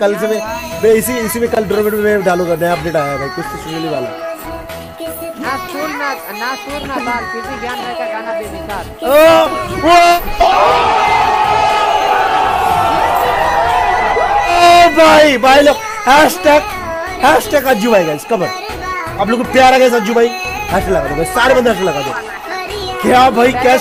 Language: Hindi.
कल से मैं मैं इसी इसी में कल ड्रोमेट में डालूँगा नया अपडेट आया है भाई कुछ तो सुनने वाला। ना सुर ना ना सुर ना बाल फिर भी ज्ञान का गाना दे विशाल ओ, ओ, ओ भाई भाई लोग हैशटैग हैशटैग अज्जू भाई गाइस कमर आप लोगों को प्यारा गाइस अज्जू भाई। हैशटैग लगा दो सारे बंदे हैशटैग लगा दो। क्या भाई क्या